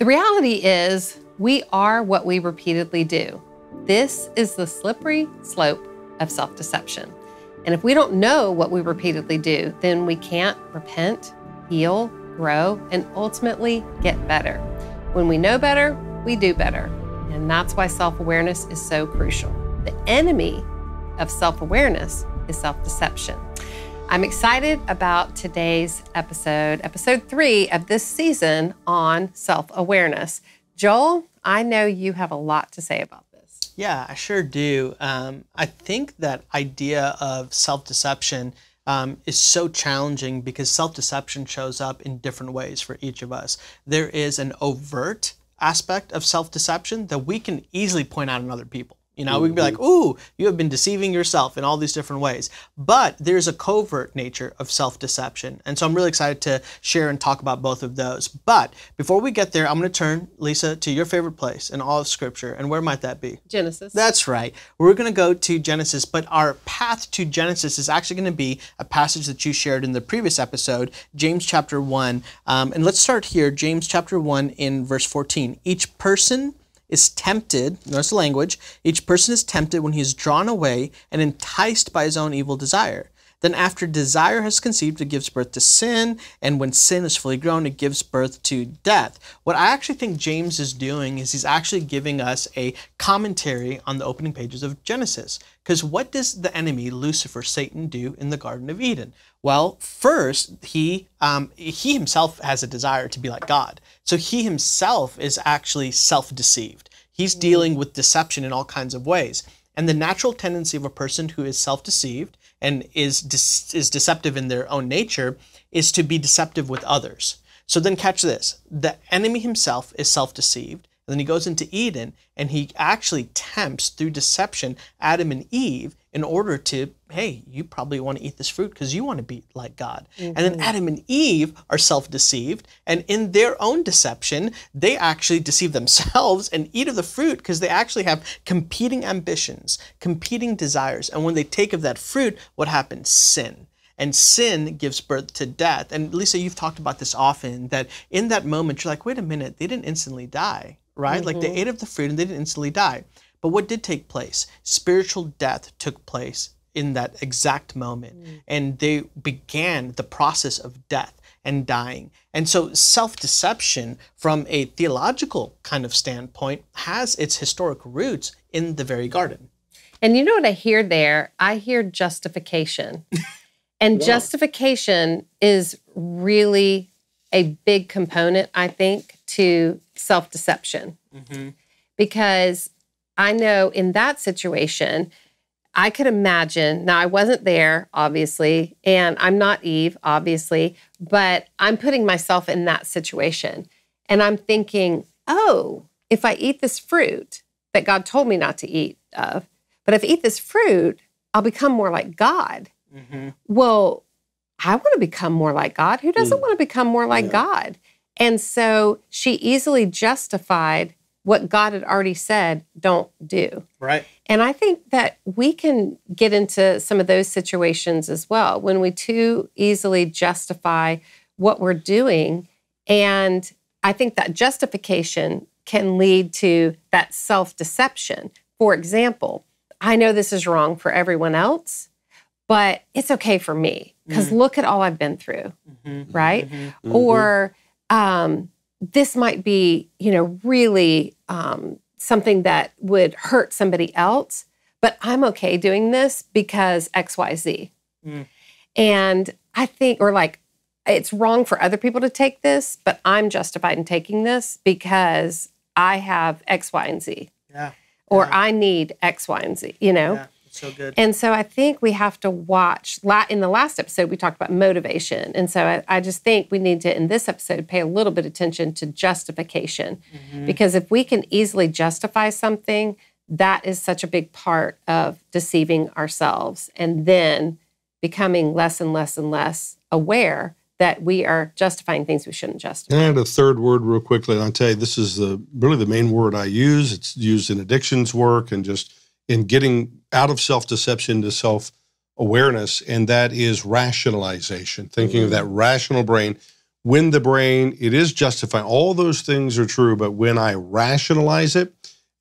The reality is, we are what we repeatedly do. This is the slippery slope of self deception. And if we don't know what we repeatedly do, then we can't repent, heal, grow, and ultimately get better. When we know better, we do better. And that's why self awareness is so crucial. The enemy of self awareness is self deception. I'm excited about today's episode, episode three of this season on self awareness. Joel, I know you have a lot to say about this. Yeah, I sure do. Um, I think that idea of self deception um, is so challenging because self deception shows up in different ways for each of us. There is an overt aspect of self deception that we can easily point out in other people. You know, we would be like, ooh, you have been deceiving yourself in all these different ways. But there's a covert nature of self deception. And so I'm really excited to share and talk about both of those. But before we get there, I'm going to turn, Lysa, to your favorite place in all of Scripture. And where might that be? Genesis. That's right. We're going to go to Genesis, but our path to Genesis is actually going to be a passage that you shared in the previous episode, James chapter 1. Um, and let's start here, James chapter 1 in verse 14. Each person is tempted, notice the language, each person is tempted when he is drawn away and enticed by his own evil desire. Then, after desire has conceived, it gives birth to sin, and when sin is fully grown, it gives birth to death. What I actually think James is doing is he's actually giving us a commentary on the opening pages of Genesis. Because what does the enemy, Lucifer, Satan, do in the Garden of Eden? Well, first, he, um, he himself has a desire to be like God. So he himself is actually self deceived. He's mm. dealing with deception in all kinds of ways. And the natural tendency of a person who is self deceived and is, de- is deceptive in their own nature is to be deceptive with others. So then catch this the enemy himself is self deceived. And then he goes into Eden and he actually tempts through deception Adam and Eve in order to, hey, you probably want to eat this fruit because you want to be like God. Mm-hmm. And then Adam and Eve are self deceived. And in their own deception, they actually deceive themselves and eat of the fruit because they actually have competing ambitions, competing desires. And when they take of that fruit, what happens? Sin. And sin gives birth to death. And Lysa, you've talked about this often that in that moment, you're like, wait a minute, they didn't instantly die right? Mm-hmm. Like they mm-hmm. ate of the fruit and they didn't instantly die. But what did take place? Spiritual death took place in that exact moment. Mm. And they began the process of death and dying. And so self deception, from a theological kind of standpoint, has its historic roots in the very garden. And you know what I hear there? I hear justification. and yeah. justification is really a big component, I think, to self deception. Mm-hmm. Because I know in that situation, I could imagine, now I wasn't there, obviously, and I'm not Eve, obviously, but I'm putting myself in that situation. And I'm thinking, oh, if I eat this fruit that God told me not to eat of, but if I eat this fruit, I'll become more like God. Mm-hmm. Well, I want to become more like God. Who doesn't mm. want to become more like yeah. God? And so she easily justified what God had already said, don't do. Right. And I think that we can get into some of those situations as well when we too easily justify what we're doing. And I think that justification can lead to that self deception. For example, I know this is wrong for everyone else, but it's okay for me because mm-hmm. look at all I've been through, mm-hmm. right? Mm-hmm. Or um, this might be, you know, really um, something that would hurt somebody else, but I'm okay doing this because X, Y, Z. Mm. And I think, or like, it's wrong for other people to take this, but I'm justified in taking this because I have X, Y, and Z. Yeah. Or yeah. I need X, Y, and Z, you know? Yeah. So good. And so I think we have to watch. In the last episode, we talked about motivation. And so I, I just think we need to, in this episode, pay a little bit of attention to justification. Mm-hmm. Because if we can easily justify something, that is such a big part of deceiving ourselves and then becoming less and less and less aware that we are justifying things we shouldn't justify. And a third word, real quickly, and I'll tell you, this is the really the main word I use. It's used in addictions work and just in getting out of self deception to self awareness, and that is rationalization, thinking mm-hmm. of that rational brain. when the brain, it is justifying, all those things are true, but when I rationalize it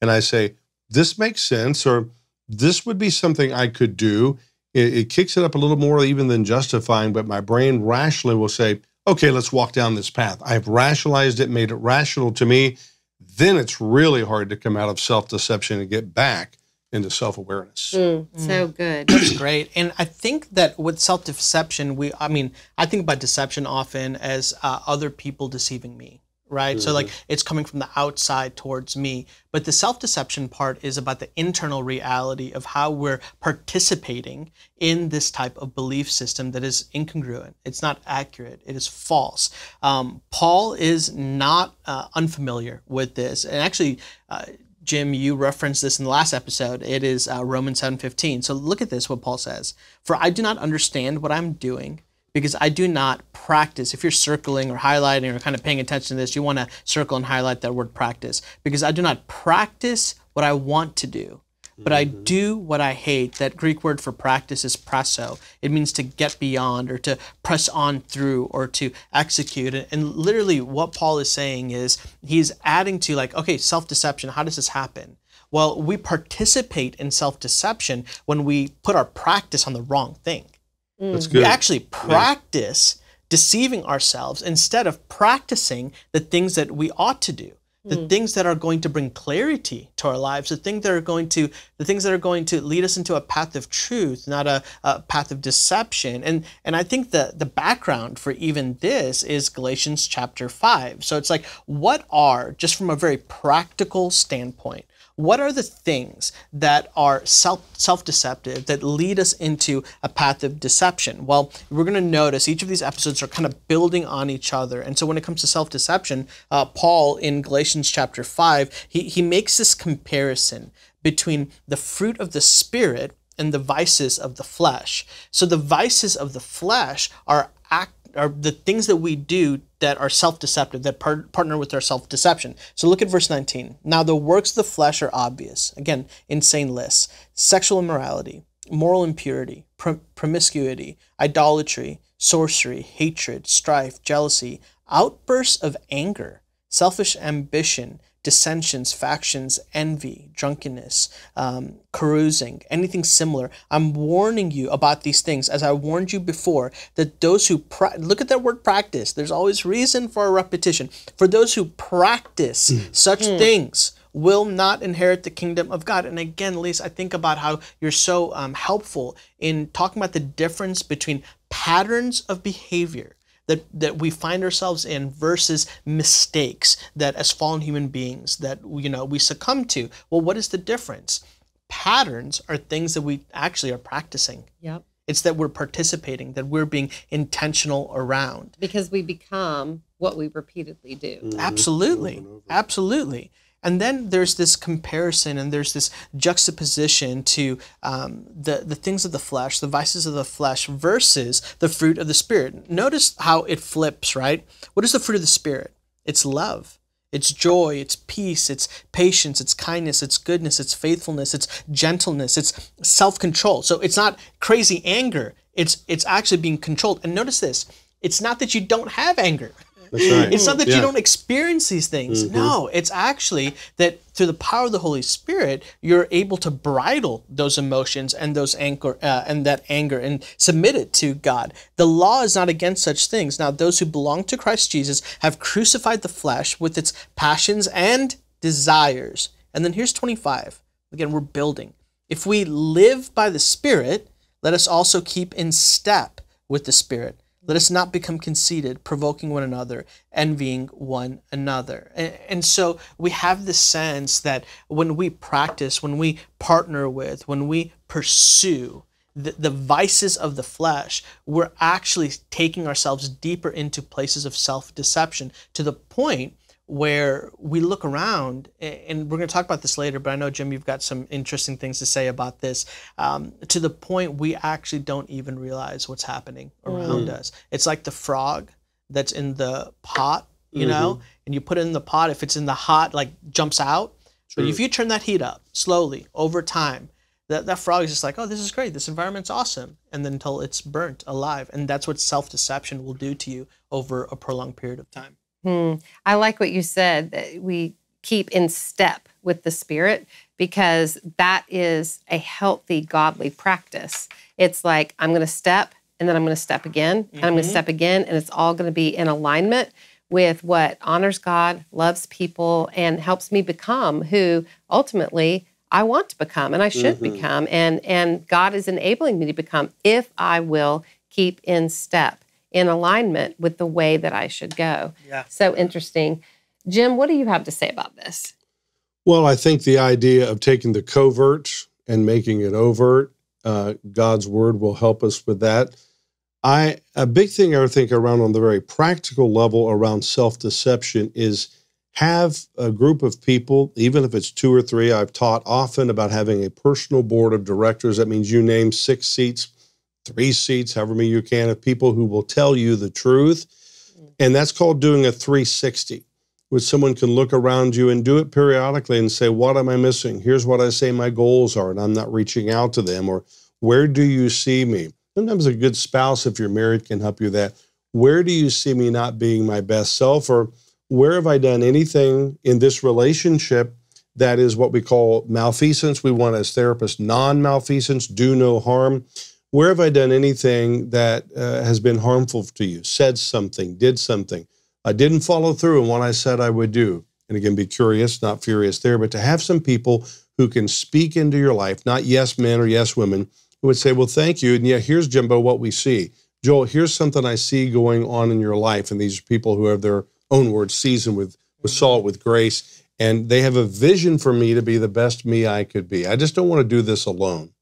and I say, this makes sense, or this would be something I could do, it, it kicks it up a little more even than justifying, but my brain rationally will say, okay, let's walk down this path. I've rationalized it, made it rational to me. Then it's really hard to come out of self deception and get back into self awareness. Mm, so good. That's great. And I think that with self deception, we, I mean, I think about deception often as uh, other people deceiving me, right? Mm-hmm. So, like, it's coming from the outside towards me. But the self deception part is about the internal reality of how we're participating in this type of belief system that is incongruent. It's not accurate, it is false. Um, Paul is not uh, unfamiliar with this. And actually, uh, Jim, you referenced this in the last episode. It is uh, Romans 7:15. So look at this what Paul says. For I do not understand what I'm doing because I do not practice. If you're circling or highlighting or kind of paying attention to this, you want to circle and highlight that word practice because I do not practice what I want to do but I mm-hmm. do what I hate. That Greek word for practice is prasso. It means to get beyond or to press on through or to execute. And literally, what Paul is saying is he's adding to, like, okay, self deception, how does this happen? Well, we participate in self deception when we put our practice on the wrong thing. That's good. We actually practice yeah. deceiving ourselves instead of practicing the things that we ought to do the mm. things that are going to bring clarity to our lives the things that are going to the things that are going to lead us into a path of truth not a, a path of deception and and i think the the background for even this is galatians chapter 5 so it's like what are just from a very practical standpoint what are the things that are self self deceptive that lead us into a path of deception? Well, we're going to notice each of these episodes are kind of building on each other. And so when it comes to self deception, uh, Paul in Galatians chapter 5, he, he makes this comparison between the fruit of the Spirit and the vices of the flesh. So the vices of the flesh are act are the things that we do that are self-deceptive that par- partner with our self-deception. So look at verse 19 now the works of the flesh are obvious. Again insane lists. Sexual immorality moral impurity pr- promiscuity idolatry sorcery hatred strife jealousy outbursts of anger selfish ambition dissensions, factions, envy, drunkenness, um, carousing, anything similar. I'm warning you about these things as I warned you before that those who pra- look at that word practice, there's always reason for a repetition. For those who practice mm. such mm. things, will not inherit the kingdom of God. And again, Lysa, I think about how you're so um, helpful in talking about the difference between patterns of behavior that, that we find ourselves in versus mistakes that as fallen human beings that you know we succumb to. Well, what is the difference? Patterns are things that we actually are practicing. Yep. It's that we're participating, that we're being intentional around. Because we become what we repeatedly do. Mm-hmm. Absolutely. Absolutely. And then there's this comparison and there's this juxtaposition to um, the, the things of the flesh, the vices of the flesh versus the fruit of the Spirit. Notice how it flips, right? What is the fruit of the Spirit? It's love, it's joy, it's peace, it's patience, it's kindness, it's goodness, it's faithfulness, it's gentleness, it's self control. So it's not crazy anger, it's, it's actually being controlled. And notice this it's not that you don't have anger. Right. It's not that yeah. you don't experience these things. Mm-hmm. No, it's actually that through the power of the Holy Spirit, you're able to bridle those emotions and those anger uh, and that anger and submit it to God. The law is not against such things. Now, those who belong to Christ Jesus have crucified the flesh with its passions and desires. And then here's 25. Again, we're building. If we live by the Spirit, let us also keep in step with the Spirit. Let us not become conceited, provoking one another, envying one another. And, and, so we have this sense that when we practice, when we partner with, when we pursue the, the vices of the flesh, we're actually taking ourselves deeper into places of self deception to the point where we look around, and we're going to talk about this later, but I know, Jim, you've got some interesting things to say about this, um, to the point we actually don't even realize what's happening around mm. us. It's like the frog that's in the pot, you mm-hmm. know, and you put it in the pot, if it's in the hot, like jumps out. True. But if you turn that heat up slowly over time, that, that frog is just like, oh, this is great. This environment's awesome. And then until it's burnt alive. And that's what self deception will do to you over a prolonged period of time. Hmm. I like what you said that we keep in step with the Spirit because that is a healthy, godly practice. It's like, I'm going to step and then I'm going to step again and I'm going to Mhm. step again. And it's all going to be in alignment with what honors God, loves people, and helps me become who ultimately I want to become and I should Mhm. become. And, and God is enabling me to become if I will keep in step, in alignment with the way that I should go. Yeah. So interesting. Jim, what do you have to say about this? Well, I think the idea of taking the covert and making it overt, uh, God's word will help us with that. I a big thing I think around on the very practical level around self deception is have a group of people, even if it's two or three. I've taught often about having a personal board of directors. That means you name six seats, three seats, however many you can, of people who will tell you the truth. Mm. And that's called doing a 360 where someone can look around you and do it periodically and say, What am I missing? Here's what I say my goals are, and I'm not reaching out to them. Or, Where do you see me? Sometimes a good spouse, if you're married, can help you with that. Where do you see me not being my best self? Or, where have I done anything in this relationship that is what we call malfeasance? We want, as therapists, non malfeasance, do no harm. Where have I done anything that uh, has been harmful to you? Said something, did something. I didn't follow through on what I said I would do. And again, be curious, not furious there, but to have some people who can speak into your life, not yes men or yes women, who would say, Well, thank you. And yeah, here's Jimbo what we see. Joel, here's something I see going on in your life. And these are people who have their own words seasoned with, with salt, with grace. And they have a vision for me to be the best me I could be. I just don't want to do this alone.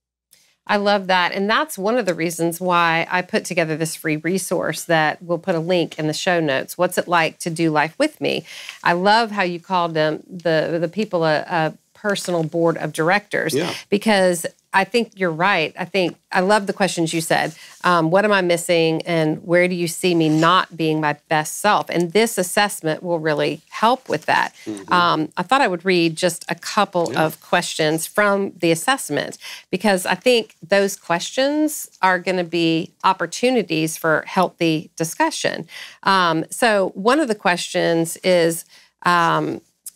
I love that. And that's one of the reasons why I put together this free resource that we'll put a link in the show notes. What's it like to do life with me? I love how you called them the the people a, a personal board of directors Yeah. because I think you're right. I think I love the questions you said. Um, what am I missing, and where do you see me not being my best self? And this assessment will really help with that. Um, I thought I would read just a couple of questions from the assessment because I think those questions are going to be opportunities for healthy discussion. Um, so one of the questions is.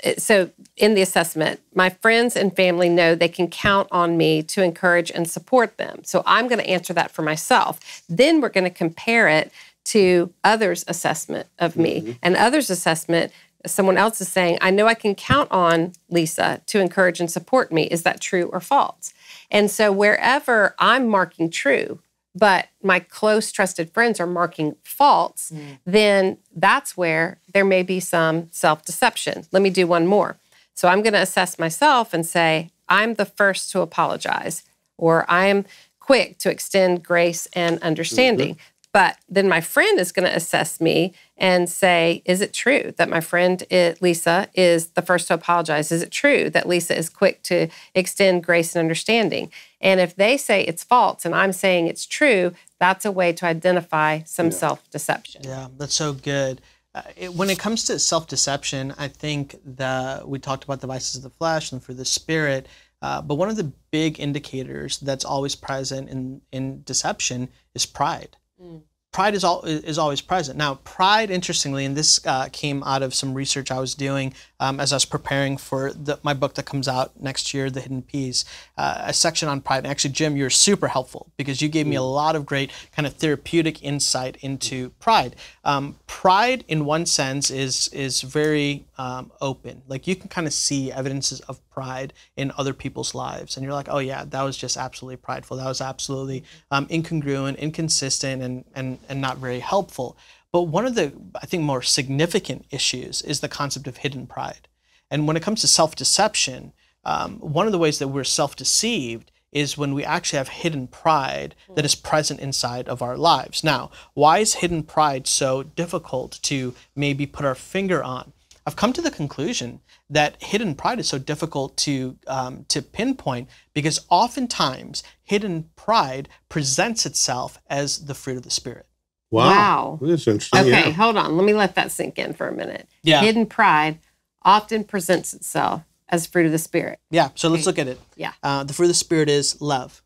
It- so in the assessment, my friends and family know they can count on me to encourage and support them. So I'm going to answer that for myself. Then we're going to compare it to others' assessment of me. Mm-hmm. And others' assessment, someone else is saying, I know I can count on Lysa to encourage and support me. Is that true or false? And so wherever I'm marking true, but my close trusted friends are marking false, mm. then that's where there may be some self deception. Let me do one more. So I'm going to assess myself and say, I'm the first to apologize, or I'm quick to extend grace and mm-hmm. understanding. But then my friend is going to assess me and say, Is it true that my friend i- Lysa is the first to apologize? Is it true that Lysa is quick to extend grace and understanding? And if they say it's false and I'm saying it's true, that's a way to identify some self deception. Yeah, that's so good. Uh, it, when it comes to self-deception, I think that we talked about the vices of the flesh and for the spirit, uh, but one of the big indicators that's always present in in deception is pride. Mm. Pride is all is always present. Now, pride, interestingly, and this uh, came out of some research I was doing um, as I was preparing for the, my book that comes out next year, The Hidden Peace, uh, a section on pride. And actually, Jim, you're super helpful because you gave me a lot of great kind of therapeutic insight into pride. Um, pride, in one sense, is is very um, open. Like you can kind of see evidences of pride in other people's lives, and you're like, oh yeah, that was just absolutely prideful. That was absolutely um, incongruent, inconsistent, and and and not very helpful. But one of the I think more significant issues is the concept of hidden pride. And when it comes to self-deception, um, one of the ways that we're self-deceived is when we actually have hidden pride that is present inside of our lives. Now, why is hidden pride so difficult to maybe put our finger on? I've come to the conclusion that hidden pride is so difficult to um, to pinpoint because oftentimes hidden pride presents itself as the fruit of the spirit. Wow. That's interesting. Okay, yeah. hold on. Let me let that sink in for a minute. Yeah. Hidden pride often presents itself as fruit of the Spirit. Yeah. So let's look at it. Yeah. Uh, the fruit of the Spirit is love,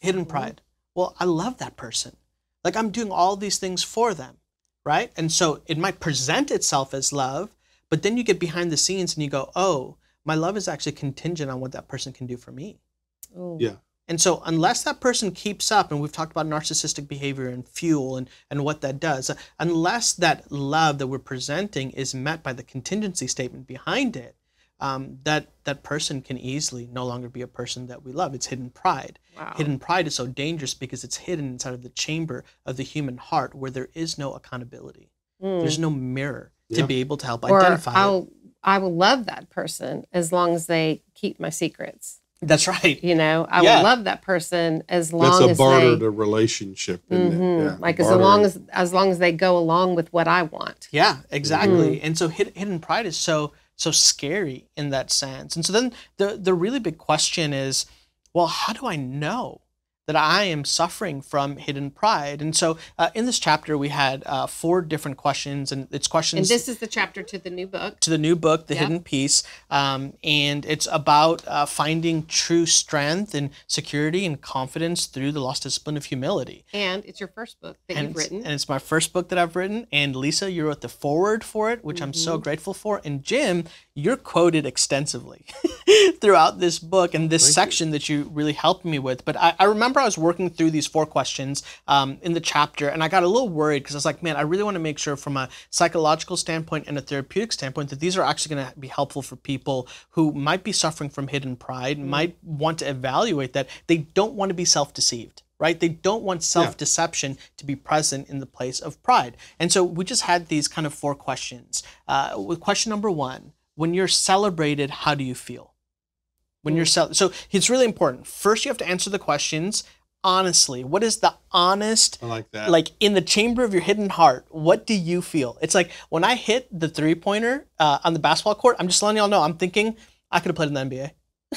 hidden pride. Well, I love that person. Like I'm doing all these things for them, right? And so it might present itself as love, but then you get behind the scenes and you go, oh, my love is actually contingent on what that person can do for me. Ooh. Yeah. And so, unless that person keeps up, and we've talked about narcissistic behavior and fuel and, and what that does, unless that love that we're presenting is met by the contingency statement behind it, um, that that person can easily no longer be a person that we love. It's hidden pride. Wow. Hidden pride is so dangerous because it's hidden inside of the chamber of the human heart where there is no accountability. Mm. There's no mirror to Yeah. be able to help Or identify. it. I'll I will love that person as long as they keep my secrets. That's right. You know, I Yeah. will love that person as long That's a as bartered they relationship, isn't Mhm. it? Yeah. like as long as as long as they go along with what I want. Yeah, exactly. Mm. And so hidden pride is so so scary in that sense. And so then the the really big question is, well, how do I know that I am suffering from hidden pride? And so uh, in this chapter we had uh, four different questions, and it's questions. And this is the chapter to the new book. to the new book, The Yeah. Hidden Peace, um, and it's about uh, finding true strength and security and confidence through the lost discipline of humility. And it's your first book that and you've written. And it's my first book that I've written. And Lysa, you wrote the foreword for it, which I'm so Mm-hmm. grateful for. And Jim, you're quoted extensively throughout this book and this Thank you. section that you really helped me with. But I, I remember I was working through these four questions um, in the chapter, and I got a little worried because I was like, man, I really want to make sure from a psychological standpoint and a therapeutic standpoint that these are actually going to be helpful for people who might be suffering from hidden pride, Mm-hmm. might want to evaluate that. They don't want to be self deceived right? They don't want self deception to be present in the place of pride. And so we just had these kind of four questions. Uh, with question number one, when you're celebrated, how do you feel? When you're cel- so it's really important. First, you have to answer the questions honestly. What is the honest I like that. like in the chamber of your hidden heart, what do you feel? It's like when I hit the three pointer uh, on the basketball court, I'm just letting y'all know. I'm thinking I could have played in the NBA.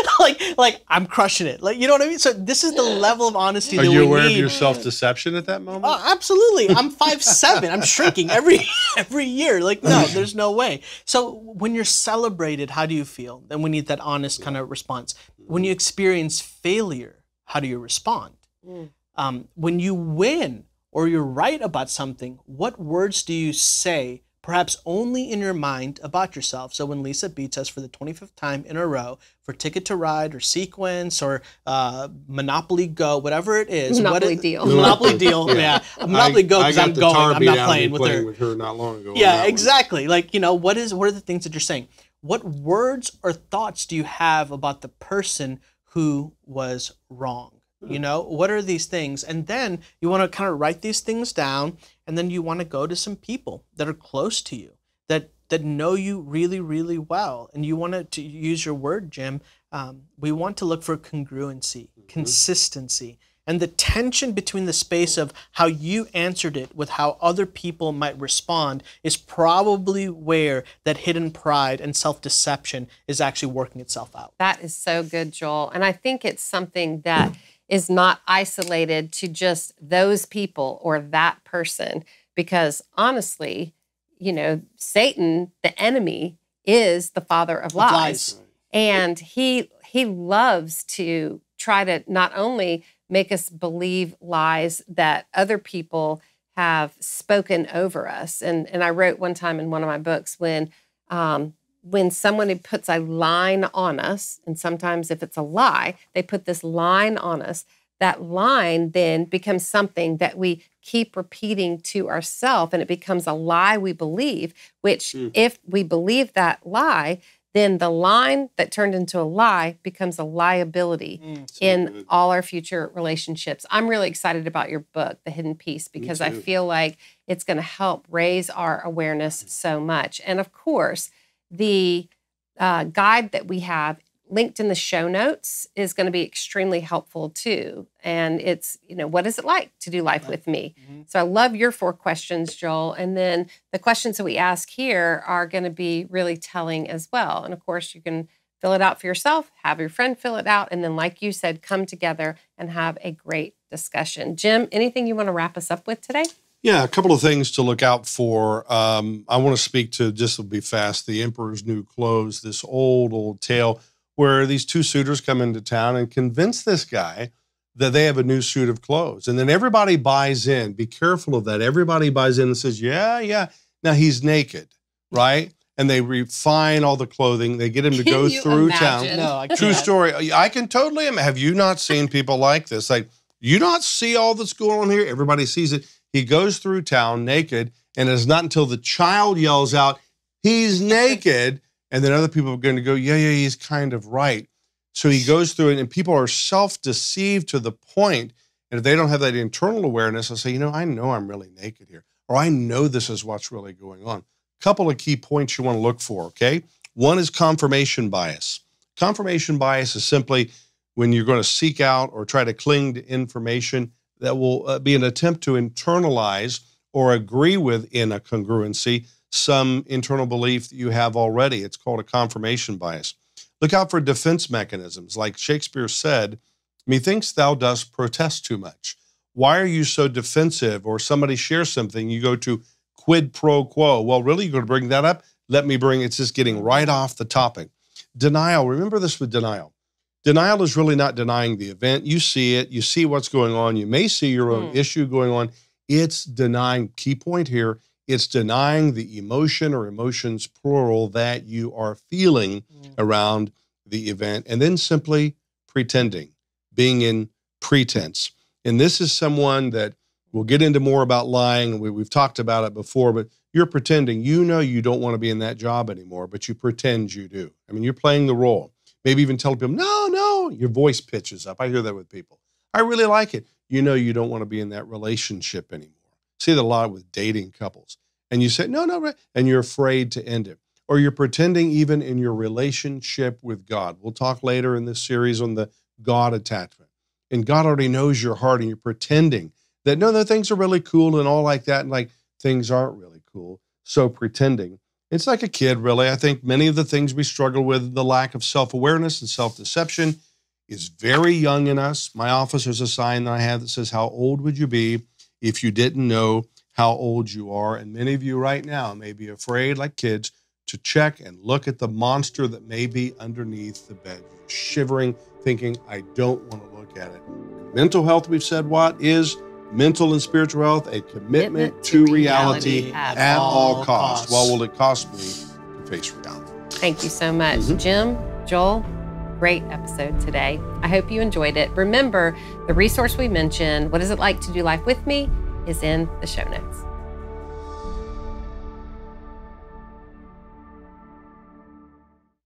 like, like I'm crushing it. Like, you know what I mean? So this is the level of honesty Are that you we aware need. of your self deception at that moment? Oh, absolutely. I'm five seven. I'm shrinking every every year. Like, no, there's no way. So when you're celebrated, how do you feel? Then we need that honest kind of response. When you experience failure, how do you respond? Mm. Um, when you win or you're right about something, what words do you say? Perhaps only in your mind about yourself. So when Lysa beats us for the 25th time in a row for Ticket to Ride or Sequence or uh, Monopoly Go, whatever it is, Monopoly is- deal. Monopoly deal, yeah. Monopoly Go I because I'm the going. tar I'm not out playing with playing her. with her not long ago. Yeah, that one. exactly. Like you know, what is what are the things that you're saying? What words or thoughts do you have about the person who was wrong? You know, what are these things? And then you want to kind of write these things down, and then you want to go to some people that are close to you that that know you really, really well, and you want to, to use your word, Jim. Um, we want to look for congruency, consistency, and the tension between the space of how you answered it with how other people might respond is probably where that hidden pride and self-deception is actually working itself out. That is so good, Joel. And I think it's something that is not isolated to just those people or that person, because honestly, you know, Satan, the enemy, is the father of lies. lies. And he he loves to try to not only make us believe lies that other people have spoken over us. And and I wrote one time in one of my books when um, when someone puts a line on us, and sometimes if it's a lie, they put this line on us. That line then becomes something that we keep repeating to ourselves, and it becomes a lie we believe. Which, Mm. if we believe that lie, then the line that turned into a lie becomes a liability Mm. In good. all our future relationships. I'm really excited about your book, The Hidden Peace, because I feel like it's going to help raise our awareness so much. And of course, the uh, guide that we have linked in the show notes is going to be extremely helpful too. And it's, you know, what is it like to do life with me? Mhm. So I love your four questions, Joel. And then the questions that we ask here are going to be really telling as well. And of course, you can fill it out for yourself, have your friend fill it out, and then, like you said, come together and have a great discussion. Jim, anything you want to wrap us up with today? Yeah, a couple of things to look out for. Um, I want to speak to just will be fast. The Emperor's New Clothes, this old old tale where these two suitors come into town and convince this guy that they have a new suit of clothes, and then everybody buys in. Be careful of that. Everybody buys in and says, "Yeah, yeah." Now he's naked, right? And they refine all the clothing. They get him to Can go you through imagine? town. No, I True can't. story. I can totally. im- Have you not seen people like this? Like, you not see all that's going on here? Everybody sees it. He goes through town naked, and it's not until the child yells out, "He's naked," and then other people are going to go, "Yeah, yeah, he's kind of right." So he goes through it, and people are self-deceived to the point, and if they don't have that internal awareness, they'll say, "You know, I know I'm really naked here, or I know this is what's really going on." Couple of key points you want to look for. Okay, one is confirmation bias. Confirmation bias is simply when you're going to seek out or try to cling to information that will uh, be an attempt to internalize or agree with in a congruency some internal belief that you have already. It's called a confirmation bias. Look out for defense mechanisms. Like Shakespeare said, Methinks thou dost protest too much. Why are you so defensive? Or somebody shares something, you go to quid pro quo. Well, really, you're going to bring that up? Let me bring it's just getting right off the topic. Denial. Remember this with denial. Denial is really not denying the event. You see it, you see what's going on, you may see your own Hmm. issue going on. It's denying, key point here, it's denying the emotion or emotions, plural, that you are feeling around the event, and then simply pretending, being in pretense. And this is someone that we'll get into more about lying. We, we've talked about it before, but you're pretending. You know you don't want to be in that job anymore, but you pretend you do. I mean, you're playing the role. Maybe even telling people, no, no, your voice pitches up. I hear that with people. I really like it. You know you don't want to be in that relationship anymore. See that a lot with dating couples. And you say, no, no, right," and you're afraid to end it. Or you're pretending even in your relationship with God. We'll talk later in this series on the God attachment. And God already knows your heart, and you're pretending that no, no, things are really cool and all like that, and like things aren't really cool. So pretending. It's like a kid, really. I think many of the things we struggle with, the lack of self awareness and self deception, is very young in us. My office, there's a sign that I have that says, How old would you be if you didn't know how old you are? And many of you right now may be afraid, like kids, to check and look at the monster that may be underneath the bed. Shivering, thinking, I don't want to look at it. Mental health, we've said what is mental and spiritual health, a commitment, Commitment to, to reality, reality at, at all costs. costs. What will it cost me to face reality? Thank you so much, Mhm. Jim, Joel. Great episode today. I hope you enjoyed it. Remember, the resource we mentioned, What is it like to do life with me, is in the show notes.